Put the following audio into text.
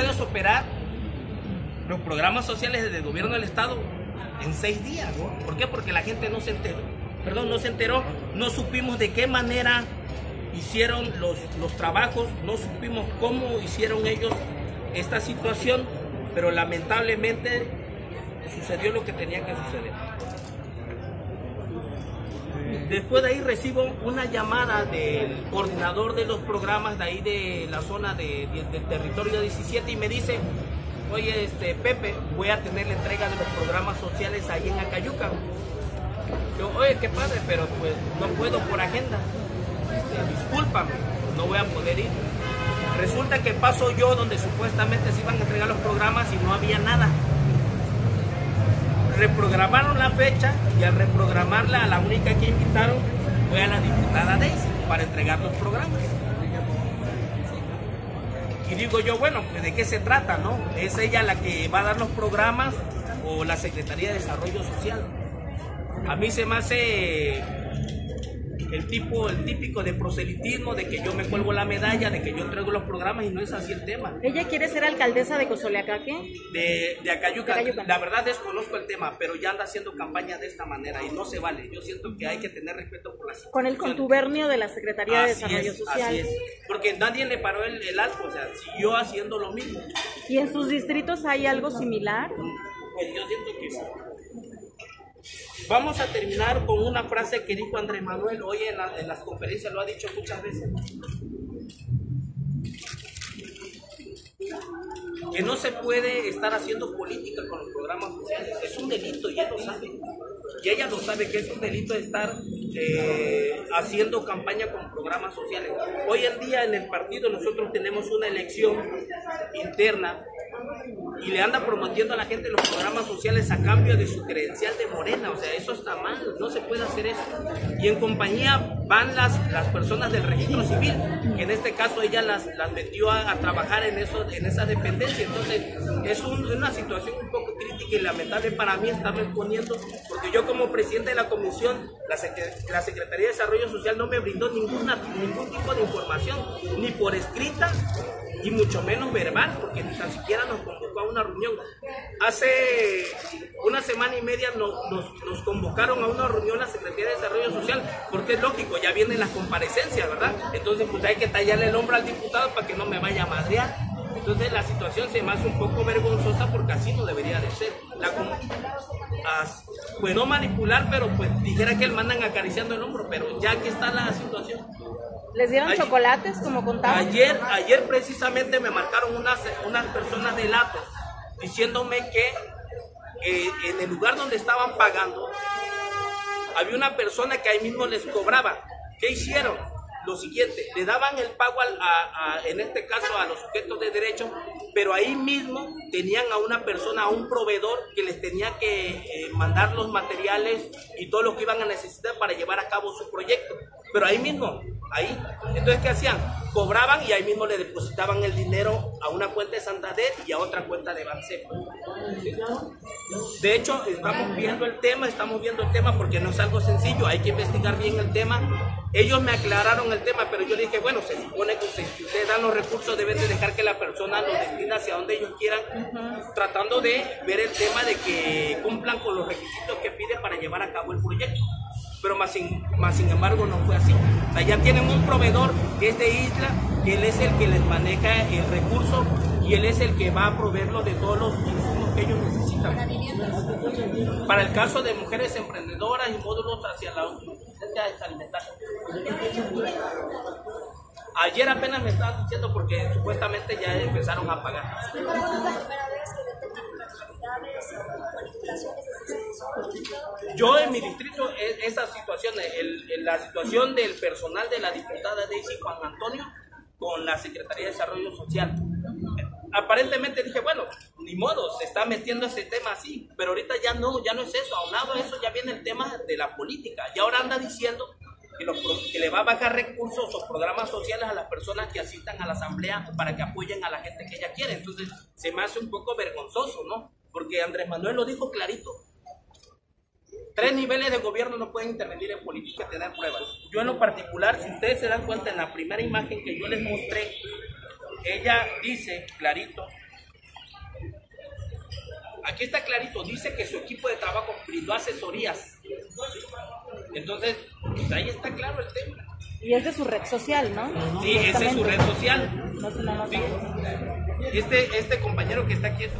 puedes operar los programas sociales del gobierno del Estado en seis días. ¿Por qué? Porque la gente no se enteró. Perdón, no se enteró, no supimos de qué manera hicieron los, los trabajos, no supimos cómo hicieron ellos esta situación, pero lamentablemente sucedió lo que tenía que suceder. Después de ahí recibo una llamada del coordinador de los programas de ahí de la zona de, de- del territorio 17 y me dice, oye este Pepe, voy a tener la entrega de los programas sociales ahí en Acayuca. Yo, oye, qué padre, pero pues no puedo por agenda. Este, discúlpame, no voy a poder ir. Resulta que paso yo donde supuestamente se iban a entregar los programas y no había nada. Reprogramaron la fecha y al reprogramarla, la única que invitaron fue a la diputada Daisy para entregar los programas. Y digo yo, bueno, pues de qué se trata, ¿no? ¿Es ella la que va a dar los programas o la Secretaría de Desarrollo Social? A mí se me hace el tipo, el típico de proselitismo, de que yo me cuelgo la medalla, de que yo entrego los programas y no es así el tema. Ella quiere ser alcaldesa de Cozoleacaque. De, de Acayuca, De Acayuca. la verdad desconozco el tema, pero ya anda haciendo campaña de esta manera y no se vale. Yo siento que hay que tener respeto por las Con el contubernio de la Secretaría de Desarrollo es, Social. Así es, porque nadie le paró el, el alto, o sea, siguió haciendo lo mismo. ¿Y en sus distritos hay algo similar? Pues yo siento que sí. Vamos a terminar con una frase que dijo Andrés Manuel hoy en, la- en las conferencias, lo ha dicho muchas veces. Que no se puede estar haciendo política con los programas sociales. Es un delito y lo sabe. Y ella lo sabe que es un delito estar eh, haciendo campaña con programas sociales. Hoy en día en el partido nosotros tenemos una elección interna y le anda prometiendo a la gente los programas sociales a cambio de su credencial de morena. O sea, eso está mal, no se puede hacer eso. Y en compañía van las, las personas del registro civil, que en este caso ella las, las metió a, a trabajar en, eso, en esa dependencia. Entonces, es un- una situación un poco crítica y lamentable para mí estarme exponiendo, porque yo como presidente de la comisión, la, la Secretaría de Desarrollo Social no me brindó ninguna, ningún tipo de información, ni por escrita, y mucho menos verbal, porque ni tan siquiera nos convocó a una reunión. Hace una semana y media nos, nos, nos convocaron a una reunión la Secretaría de Desarrollo Social, porque es lógico, ya vienen las comparecencias, ¿verdad? Entonces, pues hay que tallarle el hombro al diputado para que no me vaya a madrear. Entonces la situación se me hace un poco vergonzosa porque así no debería de ser. La as- pues no manipular, pero pues dijera que él mandan acariciando el hombro, pero ya aquí está la situación. ¿Les dieron chocolates como contaban? Ayer, ayer precisamente me marcaron unas, unas personas de Latos diciéndome que eh, en el lugar donde estaban pagando había una persona que ahí mismo les cobraba. ¿Qué hicieron? Lo siguiente, le daban el pago al- a, a- en este caso a los sujetos de derecho, pero ahí mismo tenían a una persona, a un proveedor que les tenía que eh, mandar los materiales y todo lo que iban a necesitar para llevar a cabo su proyecto. Pero ahí mismo, ahí. Entonces, ¿qué hacían? Cobraban y ahí mismo le depositaban el dinero a una cuenta de Santander y a otra cuenta de Banseco. De hecho, estamos viendo el tema, estamos viendo el tema porque no es algo sencillo, hay que investigar bien el tema. Ellos me aclararon el tema, pero yo dije, bueno, se supone que si si ustedes dan los recursos deben de dejar que la persona los destine hacia donde ellos quieran, tratando de ver el tema de que cumplan con los requisitos que pide para llevar a cabo el proyecto. Pero más sin, más sin embargo no fue así. O sea, ya tienen un proveedor que es de Isla, que él es el que les maneja el recurso y él es el que va a proveerlo de todos los insumos que ellos necesitan. Para el caso de mujeres emprendedoras y módulos hacia la. Ayer apenas me estaban diciendo porque supuestamente ya empezaron a pagar. Yo en mi distrito, e- esa situación, el- el- la situación del personal de la diputada Daisy Juan Antonio con la Secretaría de Desarrollo Social. Aparentemente dije, bueno, ni modo, se está metiendo ese tema así, pero ahorita ya no, ya no es eso, a eso ya viene el tema de la política, y ahora anda diciendo que, le va a bajar recursos o programas sociales a las personas que asistan a la asamblea para que apoyen a la gente que ella quiere, entonces se me hace un poco vergonzoso, ¿no? Porque Andrés Manuel lo dijo clarito, Tres niveles de gobierno no pueden intervenir en política y tener pruebas. Yo en lo particular, si ustedes se dan cuenta en la primera imagen que yo les mostré, ella dice clarito aquí está clarito, dice que su equipo de trabajo brindó asesorías. Entonces, pues ahí está claro el tema. Y es de su red social, ¿no? Sí, esa es su red social. No una nota. Sí. Este, este compañero que está aquí es